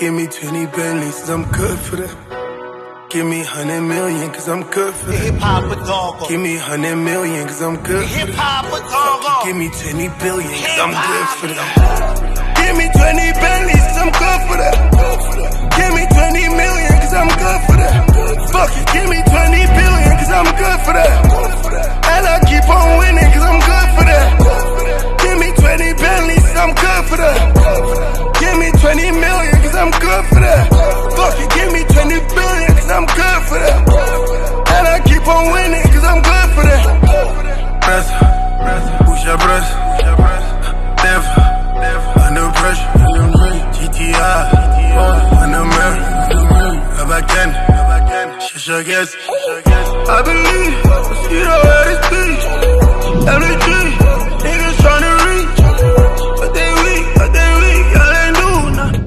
Give me 20 Bentleys, cause I'm good for that. Give me 100 million, cause I'm good for that. Hip hop dog. Give me 100 million, cause I'm good for Hip hop dog. Give me 20 billion, cause I'm good for that. Give me 20 20 million, cause I'm good for that. Fuck it, give me 20 billion, cause I'm good for that. And I keep on winning, cause I'm good for that. Pressa, push your breath, never, under pressure. GTI, under mirror, oh, if I can, shush, I guess. I believe, you know